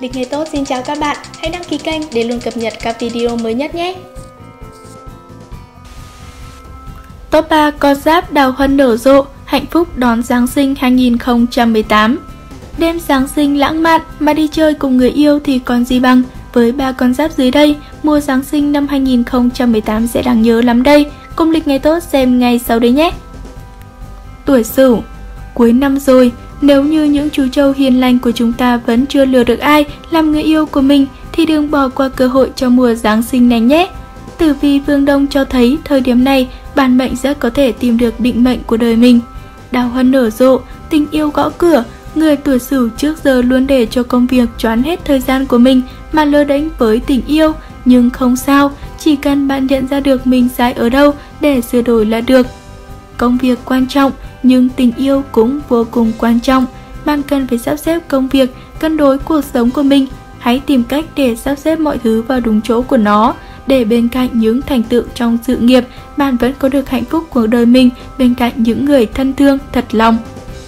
Lịch nghề tốt xin chào các bạn, hãy đăng ký kênh để luôn cập nhật các video mới nhất nhé. Top 3 con giáp đào huân nở rộ, hạnh phúc đón Giáng sinh 2018 Đêm Giáng sinh lãng mạn mà đi chơi cùng người yêu thì còn gì bằng. Với ba con giáp dưới đây, mùa Giáng sinh năm 2018 sẽ đáng nhớ lắm đây. Cùng lịch ngày tốt xem ngay sau đây nhé. Tuổi Sửu Cuối năm rồi, nếu như những chú trâu hiền lành của chúng ta vẫn chưa lừa được ai làm người yêu của mình thì đừng bỏ qua cơ hội cho mùa Giáng sinh này nhé. Tử vi Vương Đông cho thấy thời điểm này bản mệnh rất có thể tìm được định mệnh của đời mình. Đào hoa nở rộ, tình yêu gõ cửa, người tuổi Sửu trước giờ luôn để cho công việc choán hết thời gian của mình mà lơ đánh với tình yêu, nhưng không sao, chỉ cần bạn nhận ra được mình sai ở đâu để sửa đổi là được. Công việc quan trọng, nhưng tình yêu cũng vô cùng quan trọng. Bạn cần phải sắp xếp công việc, cân đối cuộc sống của mình. Hãy tìm cách để sắp xếp mọi thứ vào đúng chỗ của nó, để bên cạnh những thành tựu trong sự nghiệp, bạn vẫn có được hạnh phúc của đời mình bên cạnh những người thân thương, thật lòng.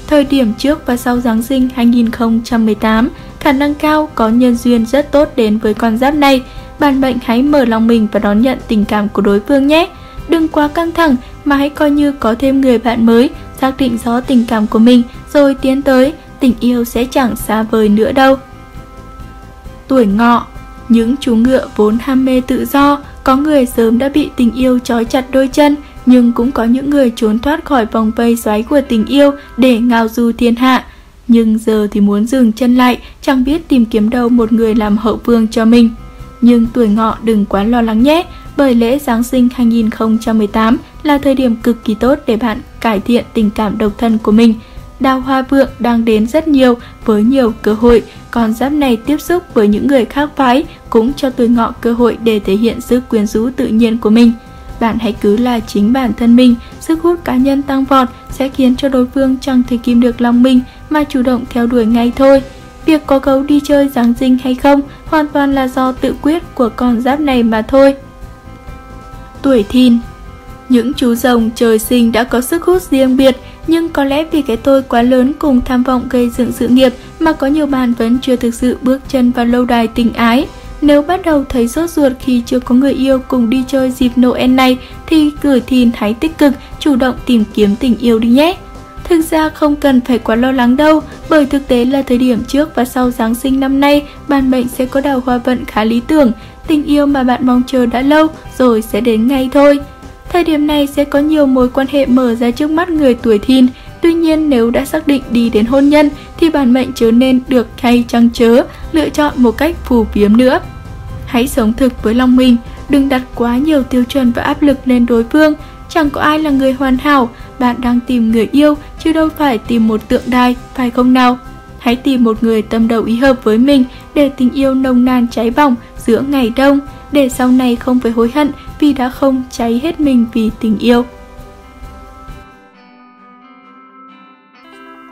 Thời điểm trước và sau Giáng sinh 2018, khả năng cao có nhân duyên rất tốt đến với con giáp này. Bạn mệnh hãy mở lòng mình và đón nhận tình cảm của đối phương nhé. Đừng quá căng thẳng mà hãy coi như có thêm người bạn mới, xác định rõ tình cảm của mình rồi tiến tới, tình yêu sẽ chẳng xa vời nữa đâu. Tuổi ngọ Những chú ngựa vốn ham mê tự do, có người sớm đã bị tình yêu trói chặt đôi chân, nhưng cũng có những người trốn thoát khỏi vòng vây xoáy của tình yêu để ngao du thiên hạ. Nhưng giờ thì muốn dừng chân lại, chẳng biết tìm kiếm đâu một người làm hậu vương cho mình. Nhưng tuổi ngọ đừng quá lo lắng nhé, bởi lễ Giáng sinh 2018 là thời điểm cực kỳ tốt để bạn cải thiện tình cảm độc thân của mình. Đào hoa vượng đang đến rất nhiều với nhiều cơ hội, còn giáp này tiếp xúc với những người khác phái cũng cho tuổi ngọ cơ hội để thể hiện sức quyến rũ tự nhiên của mình. Bạn hãy cứ là chính bản thân mình, sức hút cá nhân tăng vọt sẽ khiến cho đối phương chẳng thể kìm được lòng mình mà chủ động theo đuổi ngay thôi. Việc có gấu đi chơi Giáng sinh hay không hoàn toàn là do tự quyết của con giáp này mà thôi. Tuổi thìn Những chú rồng trời sinh đã có sức hút riêng biệt, nhưng có lẽ vì cái tôi quá lớn cùng tham vọng gây dựng sự nghiệp mà có nhiều bạn vẫn chưa thực sự bước chân vào lâu đài tình ái. Nếu bắt đầu thấy sốt ruột khi chưa có người yêu cùng đi chơi dịp Noel này thì gửi thìn hãy tích cực, chủ động tìm kiếm tình yêu đi nhé. Thực ra không cần phải quá lo lắng đâu, bởi thực tế là thời điểm trước và sau Giáng sinh năm nay, bạn mệnh sẽ có đào hoa vận khá lý tưởng, tình yêu mà bạn mong chờ đã lâu rồi sẽ đến ngay thôi. Thời điểm này sẽ có nhiều mối quan hệ mở ra trước mắt người tuổi thìn, tuy nhiên nếu đã xác định đi đến hôn nhân thì bản mệnh chớ nên được hay chăng chớ, lựa chọn một cách phù phiếm nữa. Hãy sống thực với lòng mình, đừng đặt quá nhiều tiêu chuẩn và áp lực lên đối phương, chẳng có ai là người hoàn hảo, bạn đang tìm người yêu chứ đâu phải tìm một tượng đài, phải không nào? Hãy tìm một người tâm đầu ý hợp với mình để tình yêu nồng nàn cháy bỏng giữa ngày đông, để sau này không phải hối hận vì đã không cháy hết mình vì tình yêu.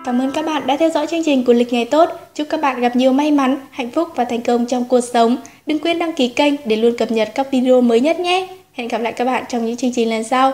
Cảm ơn các bạn đã theo dõi chương trình của Lịch Ngày Tốt. Chúc các bạn gặp nhiều may mắn, hạnh phúc và thành công trong cuộc sống. Đừng quên đăng ký kênh để luôn cập nhật các video mới nhất nhé. Hẹn gặp lại các bạn trong những chương trình lần sau.